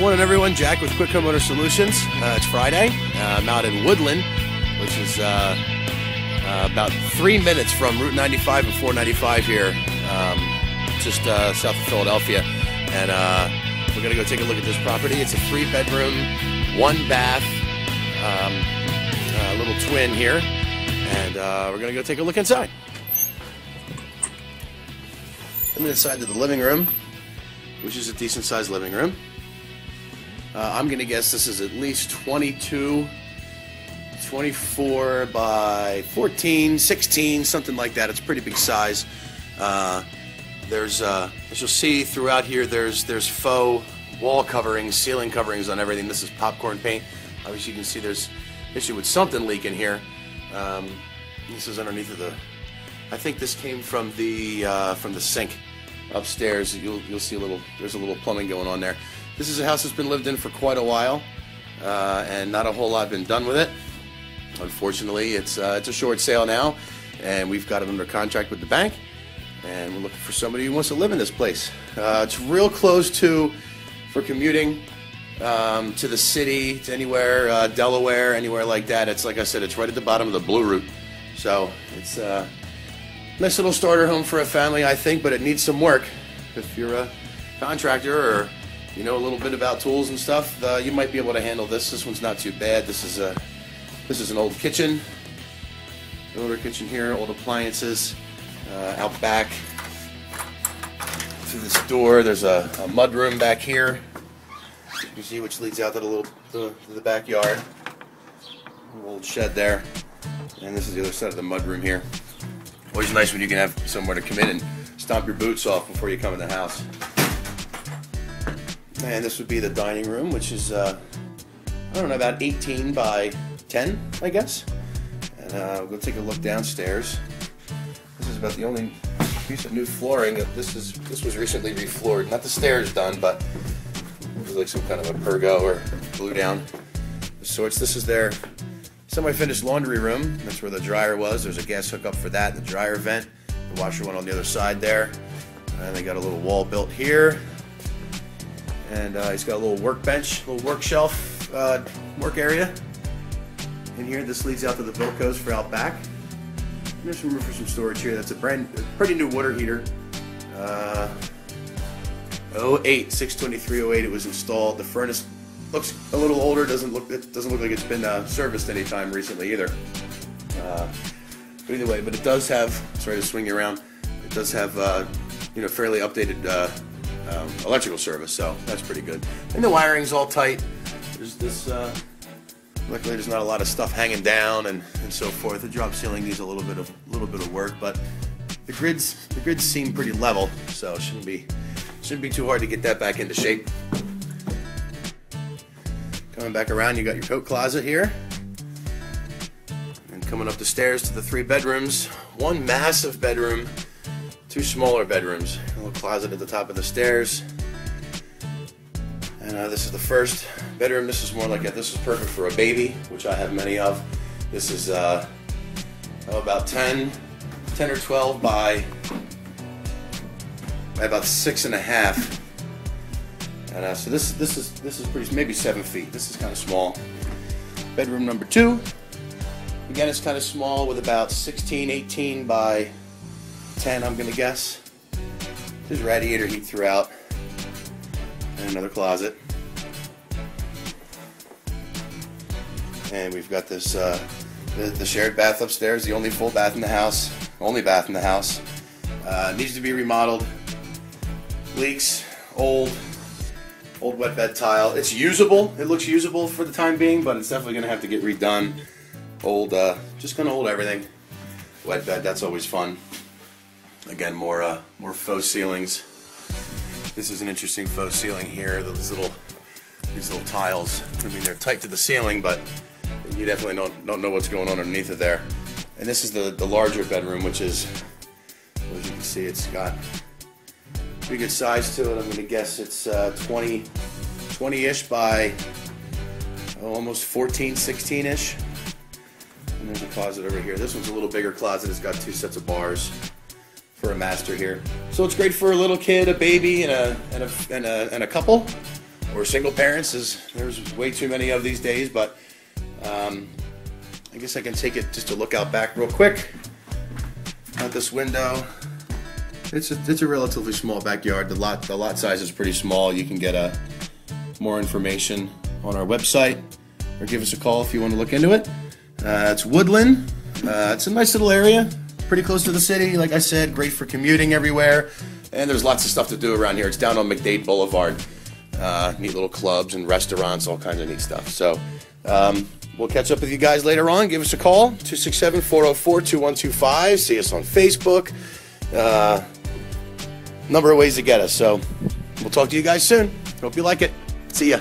Morning, everyone. Jack with Quick Motor Solutions. Uh, it's Friday. Uh, I'm out in Woodlyn, which is uh, uh, about three minutes from Route 95 and 495 here, um, just uh, south of Philadelphia. And uh, we're going to go take a look at this property. It's a three bedroom, one bath, um, little twin here. And we're going to go take a look inside. I'm inside to the living room, which is a decent sized living room. Uh, I'm going to guess this is at least 22, 24 by 14, 16, something like that. It's a pretty big size. Uh, there's, uh, as you'll see throughout here, there's there's faux wall coverings, ceiling coverings on everything. This is popcorn paint. Obviously, you can see there's issue with something leaking here. Um, this is underneath of the. I think this came from the uh, from the sink upstairs. You'll you'll see a little. There's a little plumbing going on there. This is a house that's been lived in for quite a while, uh, and not a whole lot been done with it. Unfortunately, it's uh, it's a short sale now, and we've got it under contract with the bank, and we're looking for somebody who wants to live in this place. Uh, it's real close to, for commuting, um, to the city, to anywhere, uh, Delaware, anywhere like that. It's like I said, it's right at the bottom of the Blue Route, so it's a nice little starter home for a family, I think, but it needs some work. If you're a contractor or you know a little bit about tools and stuff, uh, you might be able to handle this. This one's not too bad. This is a this is an old kitchen, older kitchen here, old appliances. Uh, out back to this door, there's a, a mud room back here. You see, which leads out to the little to, to the backyard. old shed there, and this is the other side of the mud room here. Always nice when you can have somewhere to come in and stomp your boots off before you come in the house. And this would be the dining room, which is, uh, I don't know, about 18 by 10, I guess. And uh, we'll go take a look downstairs. This is about the only piece of new flooring. This is this was recently refloored. Not the stairs done, but it was like some kind of a pergo or glue down of. This is their semi-finished laundry room. That's where the dryer was. There's a gas hookup for that. The dryer vent. The washer went on the other side there. And they got a little wall built here and uh, he's got a little workbench, little work shelf, uh, work area. In here, this leads out to the Bilcos for out back. And there's some room for some storage here. That's a brand, pretty new water heater. Uh, 08, 62308. It was installed. The furnace looks a little older. Doesn't look. It doesn't look like it's been uh, serviced anytime recently either. Uh, but either way, but it does have. Sorry to swing you around. It does have, uh, you know, fairly updated uh, um, electrical service, so that's pretty good. And the wiring's all tight. There's this, uh, luckily there's not a lot of stuff hanging down and, and so forth. The drop ceiling needs a little bit of little bit of work, but the grids the grids seem pretty level, so it shouldn't be shouldn't be too hard to get that back into shape. Coming back around, you got your coat closet here. And coming up the stairs to the three bedrooms, one massive bedroom two smaller bedrooms. A little closet at the top of the stairs. And uh, this is the first bedroom. This is more like a, this is perfect for a baby, which I have many of. This is uh, about 10, 10 or 12 by, by about six and a half. And uh, so this this is this is pretty maybe seven feet. This is kind of small. Bedroom number two. Again, it's kind of small with about 16, 18 by 10, I'm gonna guess. There's radiator heat throughout. And another closet. And we've got this, uh, the, the, shared bath upstairs, the only full bath in the house, only bath in the house. Uh, needs to be remodeled. Leaks, old, old wet bed tile. It's usable. It looks usable for the time being, but it's definitely gonna have to get redone. Old, uh, just gonna hold everything. Wet bed, that's always fun. Again, more uh, more faux ceilings. This is an interesting faux ceiling here. These little these little tiles. I mean, they're tight to the ceiling, but you definitely don't don't know what's going on underneath it there. And this is the the larger bedroom, which is, as you can see, it's got pretty good size to it. I'm going to guess it's uh, 20 20-ish by oh, almost 14, 16-ish. And there's a closet over here. This one's a little bigger closet. It's got two sets of bars for a master here. So it's great for a little kid, a baby, and a and a and a, and a couple. or single parents. Is there's way too many of these days, but um, I guess I can take it just to look out back real quick. at this window. It's a, it's a relatively small backyard. The lot the lot size is pretty small. You can get a more information on our website or give us a call if you want to look into it. Uh, it's Woodlyn. Uh, it's a nice little area, pretty close to the city. Like I said, great for commuting everywhere. And there's lots of stuff to do around here. It's down on McDade Boulevard. Uh, neat little clubs and restaurants, all kinds of neat stuff. So um, we'll catch up with you guys later on. Give us a call 267 404 2125. See us on Facebook. Uh, number of ways to get us. So we'll talk to you guys soon. Hope you like it. See ya.